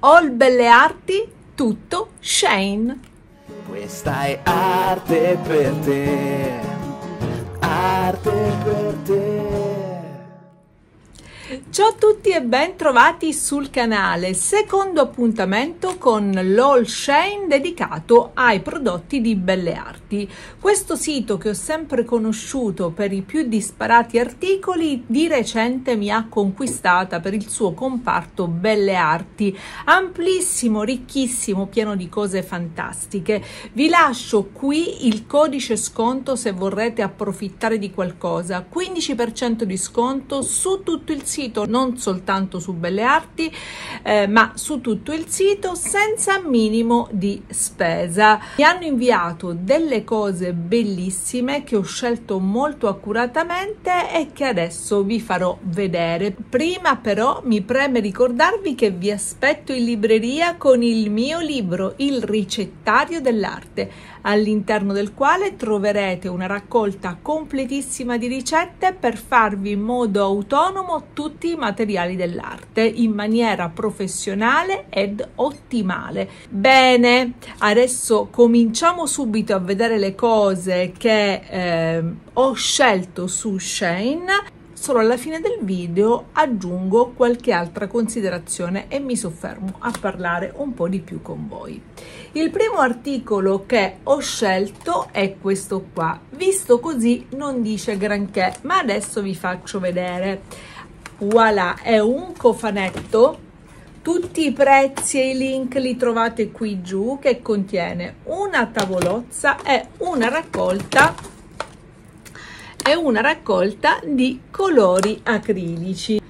All Belle Arti, tutto Shane. Questa è arte per te, arte per te. Ciao a tutti e ben trovati sul canale, secondo appuntamento con l'All Shane dedicato ai prodotti di Belle Arti. Questo sito che ho sempre conosciuto per i più disparati articoli di recente mi ha conquistata per il suo comparto Belle Arti, amplissimo, ricchissimo, pieno di cose fantastiche. Vi lascio qui il codice sconto se vorrete approfittare di qualcosa, 15% di sconto su tutto il sito sito, non soltanto su Belle Arti, eh, ma su tutto il sito senza minimo di spesa. Mi hanno inviato delle cose bellissime che ho scelto molto accuratamente e che adesso vi farò vedere. Prima però mi preme ricordarvi che vi aspetto in libreria con il mio libro Il ricettario dell'arte all'interno del quale troverete una raccolta completissima di ricette per farvi in modo autonomo tutti i materiali dell'arte in maniera professionale ed ottimale. Bene, adesso cominciamo subito a vedere le cose che eh, ho scelto su Shane solo alla fine del video aggiungo qualche altra considerazione e mi soffermo a parlare un po' di più con voi. Il primo articolo che ho scelto è questo qua, visto così non dice granché, ma adesso vi faccio vedere. Voilà, è un cofanetto. Tutti i prezzi e i link li trovate qui giù che contiene una tavolozza e una raccolta è una raccolta di colori acrilici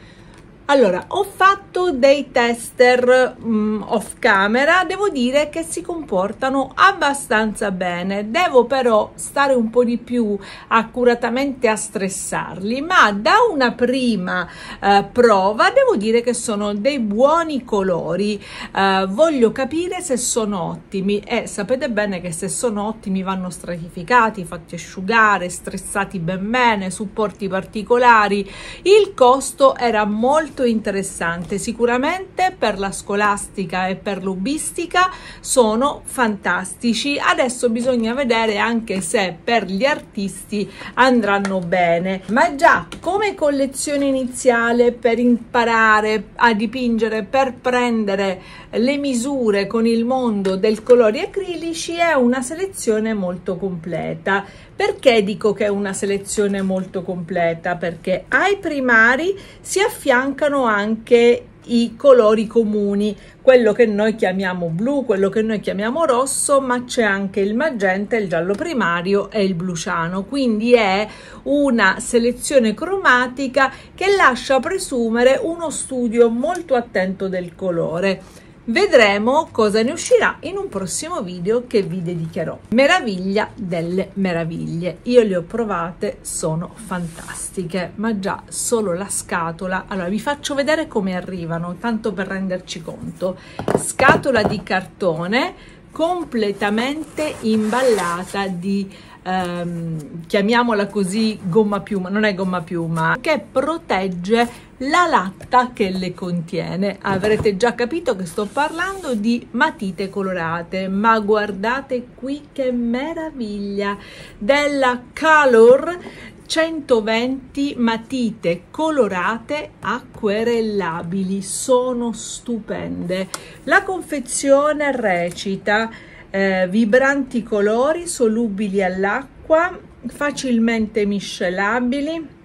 allora, ho fatto dei tester um, off camera, devo dire che si comportano abbastanza bene, devo però stare un po' di più accuratamente a stressarli, ma da una prima uh, prova devo dire che sono dei buoni colori, uh, voglio capire se sono ottimi. E sapete bene che se sono ottimi vanno stratificati, fatti asciugare, stressati ben bene, supporti particolari, il costo era molto molto interessante. Sicuramente per la scolastica e per l'ubistica sono fantastici. Adesso bisogna vedere anche se per gli artisti andranno bene. Ma già come collezione iniziale per imparare a dipingere per prendere le misure con il mondo del colori acrilici è una selezione molto completa perché dico che è una selezione molto completa? Perché ai primari si affiancano anche i colori comuni, quello che noi chiamiamo blu, quello che noi chiamiamo rosso, ma c'è anche il magenta, il giallo primario e il blu ciano, quindi è una selezione cromatica che lascia presumere uno studio molto attento del colore. Vedremo cosa ne uscirà in un prossimo video che vi dedicherò. Meraviglia delle meraviglie. Io le ho provate, sono fantastiche, ma già solo la scatola. Allora vi faccio vedere come arrivano, tanto per renderci conto. Scatola di cartone completamente imballata di ehm, chiamiamola così gomma piuma, non è gomma piuma, che protegge la latta che le contiene. Avrete già capito che sto parlando di matite colorate, ma guardate qui che meraviglia. Della Color 120 matite colorate acquerellabili. Sono stupende. La confezione recita eh, vibranti colori solubili all'acqua, facilmente miscelabili,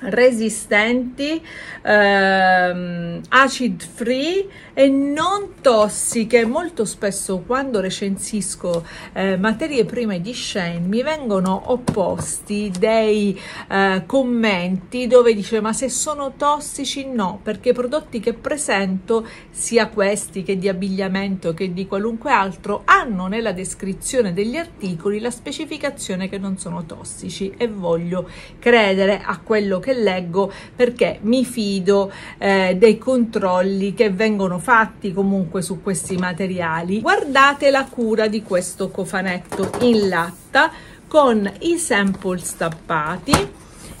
resistenti, ehm, acid free e non tossiche. Molto spesso quando recensisco eh, materie prime di Shane mi vengono opposti dei eh, commenti dove dice ma se sono tossici no, perché i prodotti che presento, sia questi che di abbigliamento che di qualunque altro, hanno nella descrizione degli articoli la specificazione che non sono tossici e voglio credere a quello che leggo perché mi fido eh, dei controlli che vengono fatti comunque su questi materiali. Guardate la cura di questo cofanetto in latta con i sample stappati,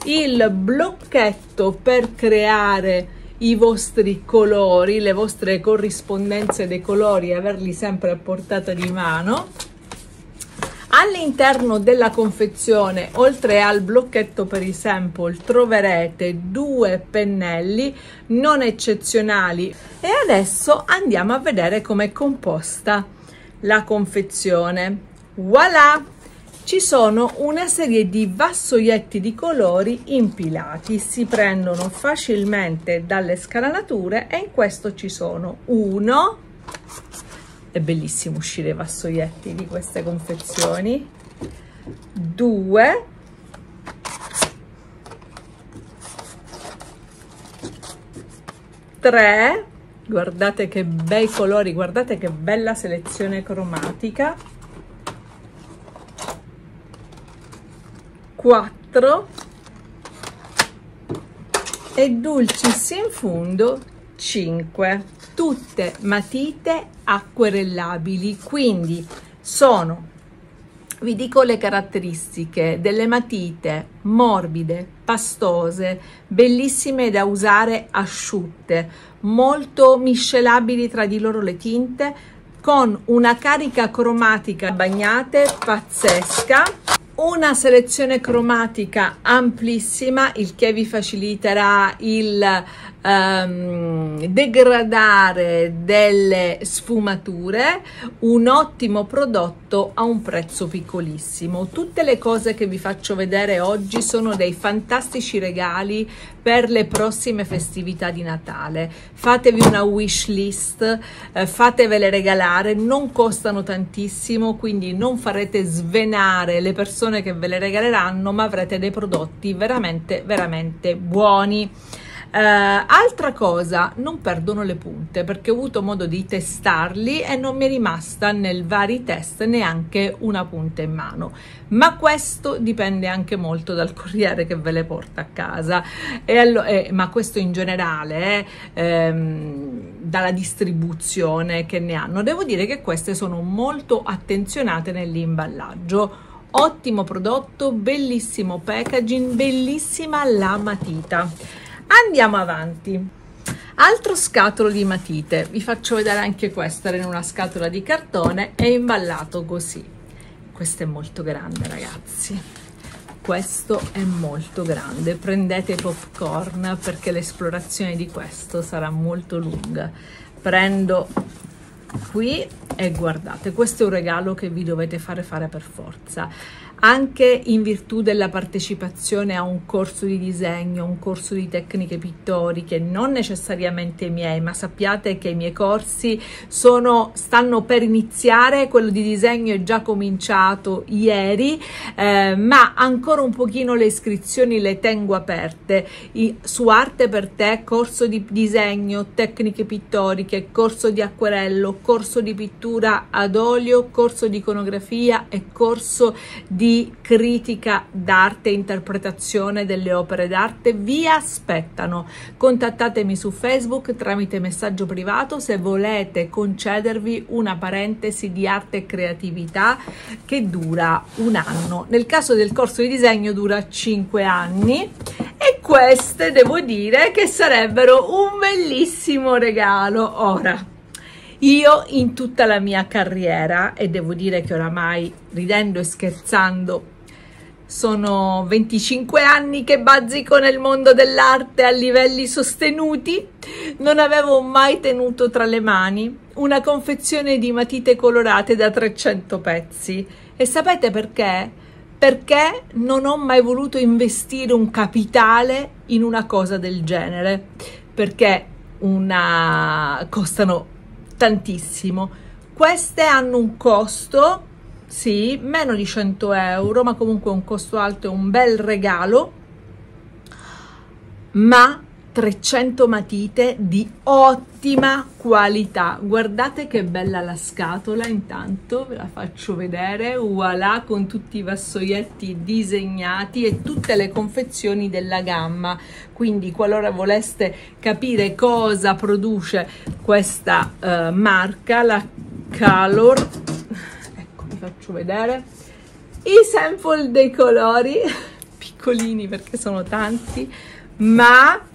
il blocchetto per creare i vostri colori, le vostre corrispondenze dei colori averli sempre a portata di mano. All'interno della confezione, oltre al blocchetto per i sample, troverete due pennelli non eccezionali e adesso andiamo a vedere come è composta la confezione. Voilà! ci sono una serie di vassoietti di colori impilati, si prendono facilmente dalle scanalature e in questo ci sono uno, è bellissimo uscire i vassoietti di queste confezioni, due, tre, guardate che bei colori, guardate che bella selezione cromatica, 4 e dulcis in fundo 5 tutte matite acquerellabili. Quindi sono vi dico le caratteristiche delle matite morbide, pastose, bellissime da usare asciutte, molto miscelabili tra di loro le tinte, con una carica cromatica bagnate pazzesca una selezione cromatica amplissima, il che vi faciliterà il um, degradare delle sfumature, un ottimo prodotto a un prezzo piccolissimo. Tutte le cose che vi faccio vedere oggi sono dei fantastici regali per le prossime festività di Natale. Fatevi una wish list, eh, fatevele regalare, non costano tantissimo, quindi non farete svenare le persone che ve le regaleranno, ma avrete dei prodotti veramente, veramente buoni. Uh, altra cosa, non perdono le punte perché ho avuto modo di testarli e non mi è rimasta nel vari test neanche una punta in mano. Ma questo dipende anche molto dal corriere che ve le porta a casa, e allo- eh, ma questo in generale, eh, ehm, dalla distribuzione che ne hanno. Devo dire che queste sono molto attenzionate nell'imballaggio ottimo prodotto, bellissimo packaging, bellissima la matita. Andiamo avanti. Altro scatolo di matite, vi faccio vedere anche questo, era in una scatola di cartone e imballato così. Questo è molto grande ragazzi, questo è molto grande, prendete i popcorn perché l'esplorazione di questo sarà molto lunga. Prendo qui e guardate, questo è un regalo che vi dovete fare fare per forza anche in virtù della partecipazione a un corso di disegno, un corso di tecniche pittoriche, non necessariamente i miei, ma sappiate che i miei corsi sono, stanno per iniziare, quello di disegno è già cominciato ieri, eh, ma ancora un pochino le iscrizioni le tengo aperte. I, su Arte per te, corso di disegno, tecniche pittoriche, corso di acquerello, corso di pittura ad olio, corso di iconografia e corso di critica d'arte e interpretazione delle opere d'arte vi aspettano. Contattatemi su Facebook tramite messaggio privato se volete concedervi una parentesi di arte e creatività che dura un anno. Nel caso del corso di disegno dura 5 anni e queste devo dire che sarebbero un bellissimo regalo. Ora, io in tutta la mia carriera, e devo dire che oramai ridendo e scherzando, sono 25 anni che bazzico nel mondo dell'arte a livelli sostenuti, non avevo mai tenuto tra le mani una confezione di matite colorate da 300 pezzi. E sapete perché? Perché non ho mai voluto investire un capitale in una cosa del genere, perché una... costano tantissimo. Queste hanno un costo, sì, meno di 100 euro, ma comunque un costo alto e un bel regalo, ma 300 matite di ottima qualità. Guardate che bella la scatola intanto ve la faccio vedere. Voilà con tutti i vassoietti disegnati e tutte le confezioni della gamma. Quindi qualora voleste capire cosa produce questa uh, marca la Calor ecco vi faccio vedere. I sample dei colori piccolini perché sono tanti ma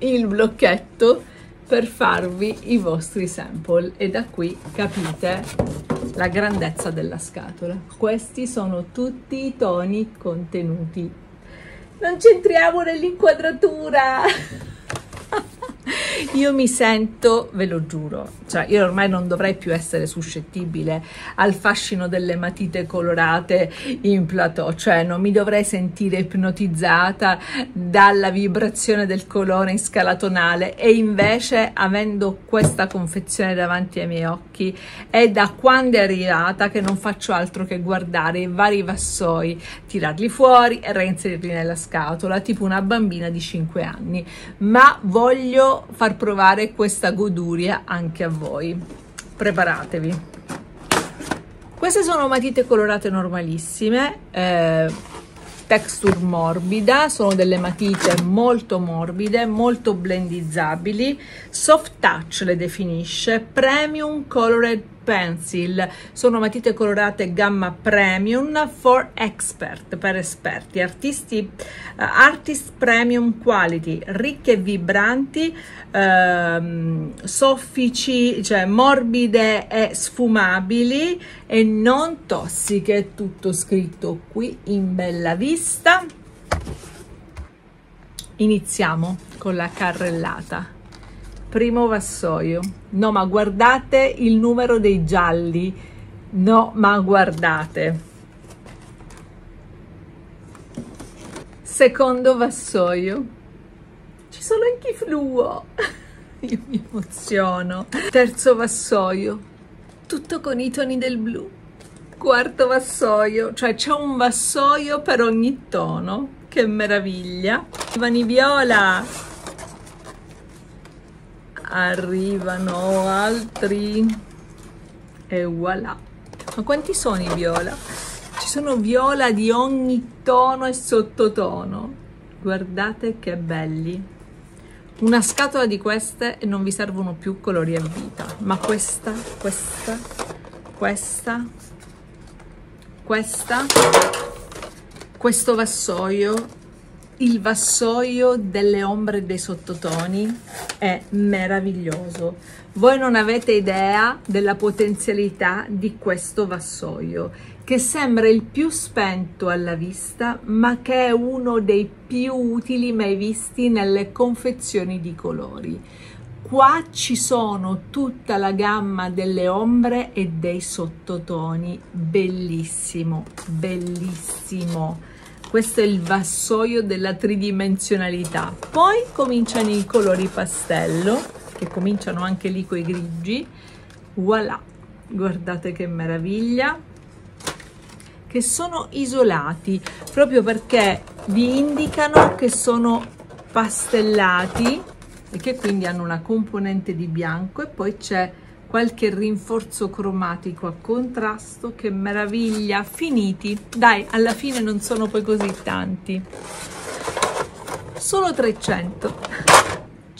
il blocchetto per farvi i vostri sample e da qui capite la grandezza della scatola. Questi sono tutti i toni contenuti. Non c'entriamo nell'inquadratura! io mi sento, ve lo giuro, cioè io ormai non dovrei più essere suscettibile al fascino delle matite colorate in plateau, cioè non mi dovrei sentire ipnotizzata dalla vibrazione del colore in scala tonale e invece avendo questa confezione davanti ai miei occhi è da quando è arrivata che non faccio altro che guardare i vari vassoi, tirarli fuori e reinserirli nella scatola, tipo una bambina di 5 anni, ma voglio far provare questa goduria anche a voi. Preparatevi. Queste sono matite colorate normalissime, eh, texture morbida, sono delle matite molto morbide, molto blendizzabili, soft touch le definisce, premium colored pencil. Sono matite colorate gamma premium for expert per esperti artisti uh, artist premium quality ricche e vibranti uh, soffici cioè morbide e sfumabili e non tossiche tutto scritto qui in bella vista. Iniziamo con la carrellata primo vassoio. No, ma guardate il numero dei gialli. No, ma guardate. Secondo vassoio. Ci sono anche i fluo. Io mi emoziono. Terzo vassoio. Tutto con i toni del blu. Quarto vassoio, cioè c'è un vassoio per ogni tono. Che meraviglia. Vani viola arrivano altri. E voilà. Ma quanti sono i viola? ci sono viola di ogni tono e sottotono. Guardate che belli. Una scatola di queste e non vi servono più colori a vita. Ma questa questa questa questa questo vassoio il vassoio delle ombre dei sottotoni è meraviglioso. Voi non avete idea della potenzialità di questo vassoio, che sembra il più spento alla vista, ma che è uno dei più utili mai visti nelle confezioni di colori. Qua ci sono tutta la gamma delle ombre e dei sottotoni, bellissimo, bellissimo questo è il vassoio della tridimensionalità. Poi cominciano i colori pastello che cominciano anche lì con i grigi. Voilà guardate che meraviglia. Che sono isolati proprio perché vi indicano che sono pastellati e che quindi hanno una componente di bianco e poi c'è qualche rinforzo cromatico a contrasto che meraviglia. Finiti. Dai alla fine non sono poi così tanti. Solo 300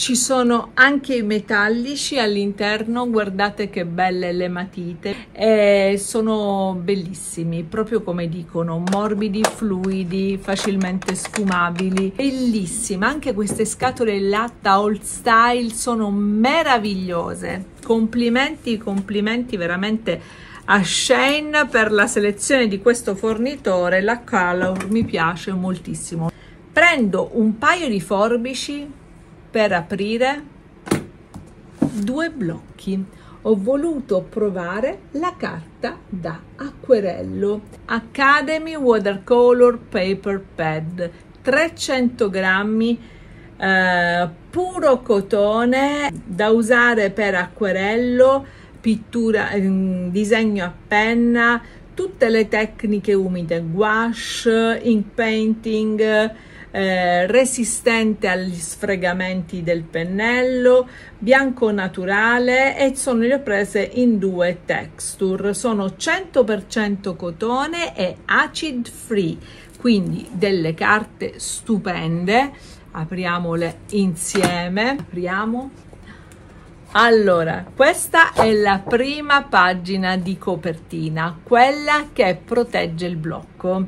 ci sono anche i metallici all'interno, guardate che belle le matite, e sono bellissimi, proprio come dicono, morbidi, fluidi, facilmente sfumabili, bellissima, anche queste scatole in latta old style sono meravigliose, complimenti, complimenti veramente a Shane per la selezione di questo fornitore, la color mi piace moltissimo. Prendo un paio di forbici per aprire. Due blocchi. Ho voluto provare la carta da acquerello. Academy Watercolor Paper Pad. 300 grammi eh, puro cotone da usare per acquerello pittura eh, disegno a penna tutte le tecniche umide gouache ink painting eh, resistente agli sfregamenti del pennello, bianco naturale e sono le prese in due texture, sono 100% cotone e acid free, quindi delle carte stupende, apriamole insieme, apriamo. Allora, questa è la prima pagina di copertina, quella che protegge il blocco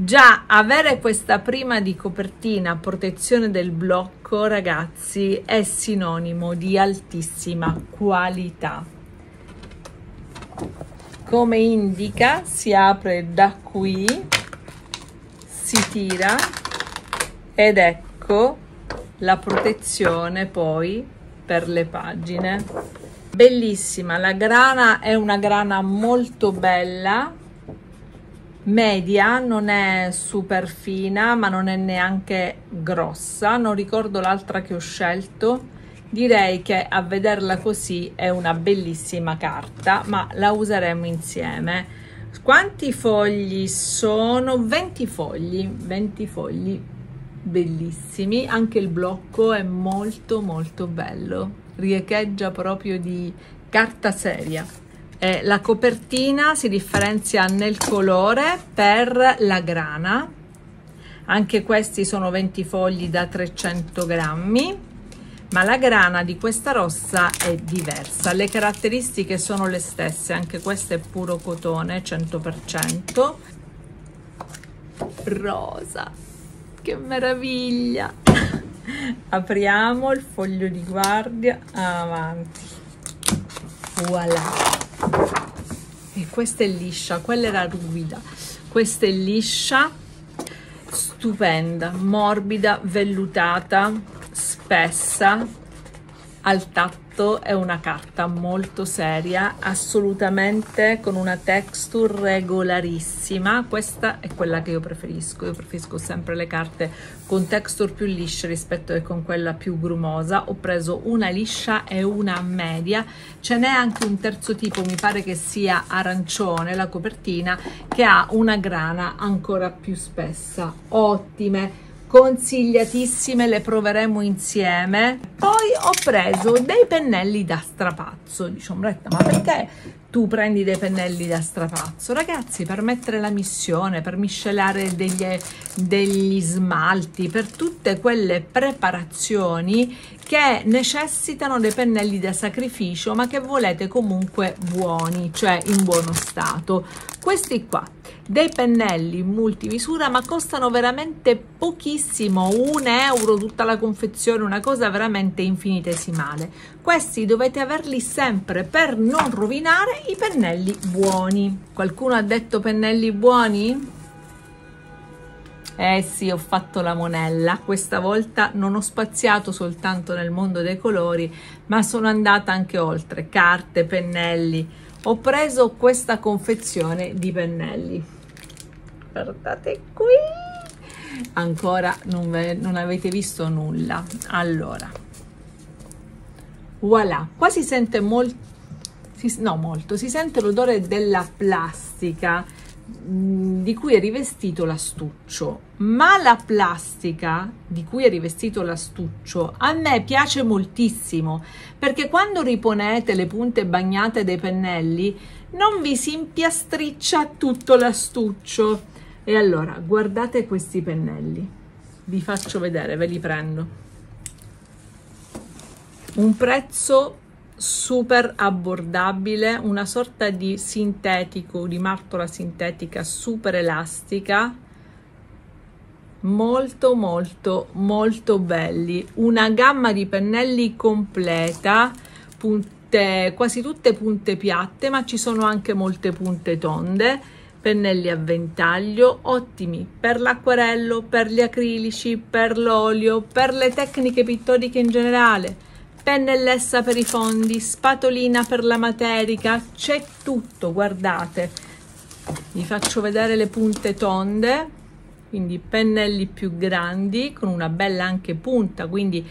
Già avere questa prima di copertina protezione del blocco, ragazzi, è sinonimo di altissima qualità. Come indica, si apre da qui, si tira ed ecco la protezione poi per le pagine. Bellissima, la grana è una grana molto bella media, non è super fina, ma non è neanche grossa. Non ricordo l'altra che ho scelto. Direi che a vederla così è una bellissima carta, ma la useremo insieme. Quanti fogli sono? 20 fogli, 20 fogli bellissimi. Anche il blocco è molto molto bello. Riecheggia proprio di carta seria. Eh, la copertina si differenzia nel colore per la grana, anche questi sono 20 fogli da 300 grammi, ma la grana di questa rossa è diversa. Le caratteristiche sono le stesse, anche questo è puro cotone 100%. Rosa, che meraviglia! Apriamo il foglio di guardia, avanti. Voilà! e questa è liscia quella era ruvida questa è liscia stupenda morbida vellutata spessa al tatto fatto è una carta molto seria, assolutamente con una texture regolarissima. Questa è quella che io preferisco. Io preferisco sempre le carte con texture più lisce rispetto che con quella più grumosa. Ho preso una liscia e una media. Ce n'è anche un terzo tipo, mi pare che sia arancione la copertina, che ha una grana ancora più spessa. Ottime consigliatissime, le proveremo insieme. Poi ho preso dei pennelli da strapazzo, dice Ombretta, ma perché tu prendi dei pennelli da strapazzo? Ragazzi, per mettere la missione, per miscelare degli, degli smalti, per tutte quelle preparazioni che necessitano dei pennelli da sacrificio, ma che volete comunque buoni, cioè in buono stato. Questi qua dei pennelli multimisura ma costano veramente pochissimo un euro tutta la confezione una cosa veramente infinitesimale questi dovete averli sempre per non rovinare i pennelli buoni qualcuno ha detto pennelli buoni? Eh sì, ho fatto la monella. Questa volta non ho spaziato soltanto nel mondo dei colori, ma sono andata anche oltre. Carte, pennelli. Ho preso questa confezione di pennelli guardate qui. Ancora non, non avete visto nulla. Allora. Voilà. Qua si sente molto no molto. Si sente l'odore della plastica mm, di cui è rivestito l'astuccio. Ma la plastica di cui è rivestito l'astuccio a me piace moltissimo perché quando riponete le punte bagnate dei pennelli non vi si impiastriccia tutto l'astuccio e allora, guardate questi pennelli. Vi faccio vedere, ve li prendo. Un prezzo super abbordabile, una sorta di sintetico, di martola sintetica super elastica, molto molto molto belli, una gamma di pennelli completa, punte, quasi tutte punte piatte, ma ci sono anche molte punte tonde pennelli a ventaglio ottimi per l'acquarello, per gli acrilici, per l'olio, per le tecniche pittoriche in generale, pennellessa per i fondi, spatolina per la materica, c'è tutto, guardate. Vi faccio vedere le punte tonde, quindi pennelli più grandi con una bella anche punta, quindi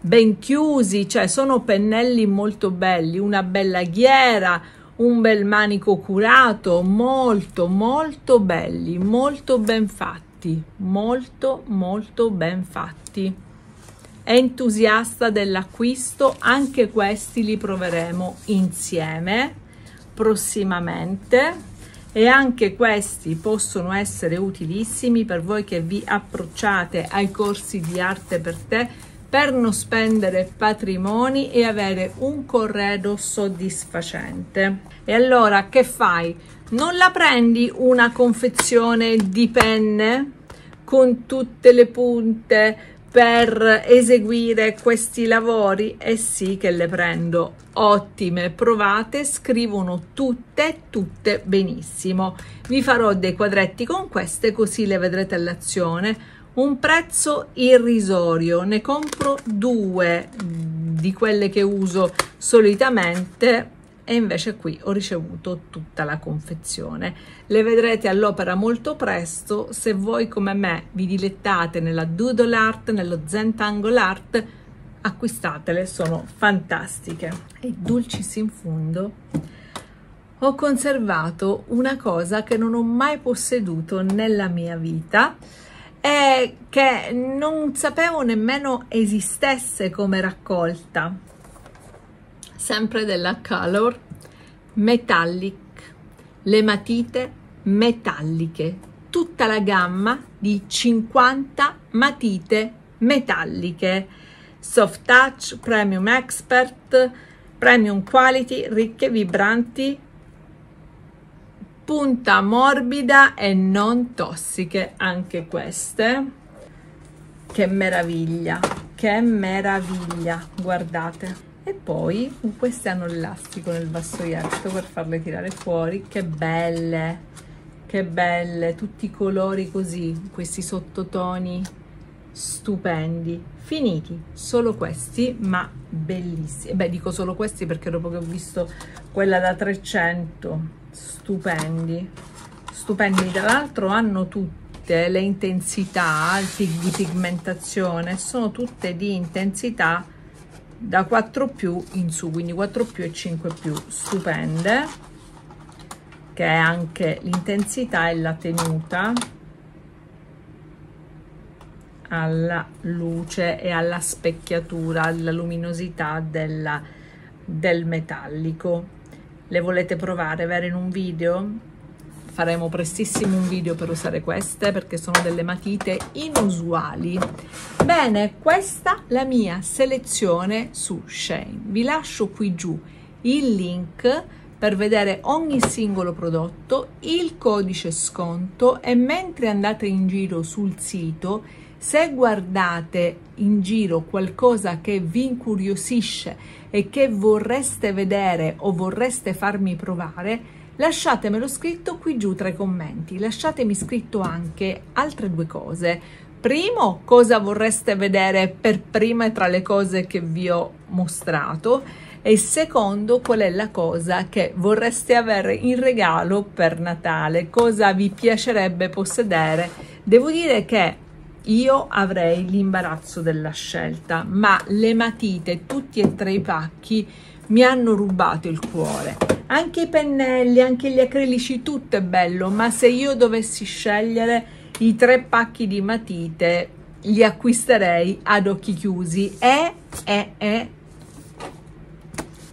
ben chiusi, cioè sono pennelli molto belli, una bella ghiera, un bel manico curato, molto molto belli, molto ben fatti, molto molto ben fatti. Entusiasta dell'acquisto, anche questi li proveremo insieme prossimamente e anche questi possono essere utilissimi per voi che vi approcciate ai corsi di arte per te per non spendere patrimoni e avere un corredo soddisfacente. E allora che fai? non la prendi una confezione di penne con tutte le punte per eseguire questi lavori? Eh sì che le prendo, ottime, provate, scrivono tutte, tutte benissimo. Vi farò dei quadretti con queste così le vedrete all'azione. Un prezzo irrisorio, ne compro due di quelle che uso solitamente e invece qui ho ricevuto tutta la confezione. Le vedrete all'opera molto presto, se voi come me vi dilettate nella doodle art, nello zentangle art, acquistatele, sono fantastiche. E dulcis in fondo ho conservato una cosa che non ho mai posseduto nella mia vita e che non sapevo nemmeno esistesse come raccolta. Sempre della Color Metallic, le matite metalliche, tutta la gamma di 50 matite metalliche, Soft Touch, Premium Expert, Premium Quality, ricche, vibranti, punta morbida e non tossiche anche queste. Che meraviglia, che meraviglia, guardate. E poi queste hanno l'elastico nel vassoietto per farle tirare fuori. Che belle che belle tutti i colori così questi sottotoni stupendi. Finiti solo questi ma bellissimi beh dico solo questi perché dopo che ho visto quella da 300 stupendi. Stupendi tra l'altro hanno tutte le intensità di pigmentazione sono tutte di intensità da 4 più in su quindi 4 più e 5 più stupende che è anche l'intensità e la tenuta alla luce e alla specchiatura alla luminosità della, del metallico le volete provare avere in un video? Faremo prestissimo un video per usare queste perché sono delle matite inusuali. Bene questa la mia selezione su Shane vi lascio qui giù il link per vedere ogni singolo prodotto il codice sconto e mentre andate in giro sul sito se guardate in giro qualcosa che vi incuriosisce e che vorreste vedere o vorreste farmi provare lasciatemelo scritto qui giù tra i commenti. Lasciatemi scritto anche altre due cose. Primo, cosa vorreste vedere per prima tra le cose che vi ho mostrato e secondo, qual è la cosa che vorreste avere in regalo per Natale, cosa vi piacerebbe possedere. Devo dire che io avrei l'imbarazzo della scelta, ma le matite, tutti e tre i pacchi, mi hanno rubato il cuore. Anche i pennelli, anche gli acrilici, tutto è bello, ma se io dovessi scegliere i tre pacchi di matite, li acquisterei ad occhi chiusi e, e, e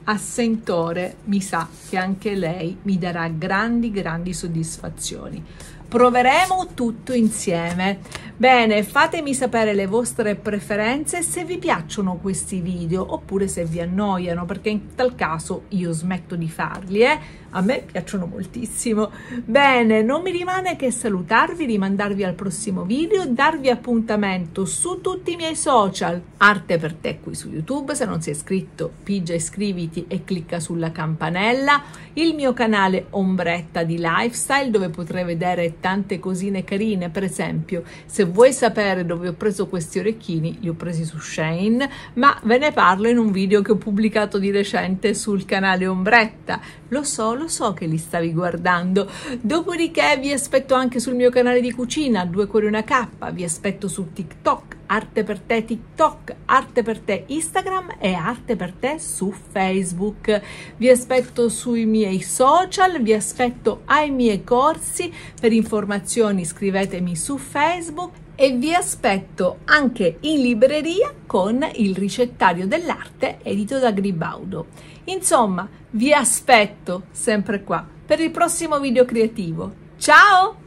a sentore mi sa che anche lei mi darà grandi grandi soddisfazioni proveremo tutto insieme bene fatemi sapere le vostre preferenze se vi piacciono questi video oppure se vi annoiano perché in tal caso io smetto di farli eh? A me piacciono moltissimo. Bene non mi rimane che salutarvi rimandarvi al prossimo video darvi appuntamento su tutti i miei social. Arte per te qui su youtube. Se non sei iscritto pigia iscriviti e clicca sulla campanella. Il mio canale ombretta di lifestyle dove potrai vedere tante cosine carine. Per esempio se vuoi sapere dove ho preso questi orecchini li ho presi su Shane ma ve ne parlo in un video che ho pubblicato di recente sul canale ombretta lo so lo so che li stavi guardando dopodiché vi aspetto anche sul mio canale di cucina due cuori una K vi aspetto su TikTok Arte per te TikTok, Arte per te Instagram e Arte per te su Facebook. Vi aspetto sui miei social, vi aspetto ai miei corsi. Per informazioni scrivetemi su Facebook e vi aspetto anche in libreria con il ricettario dell'arte edito da Gribaudo. Insomma, vi aspetto sempre qua per il prossimo video creativo. Ciao!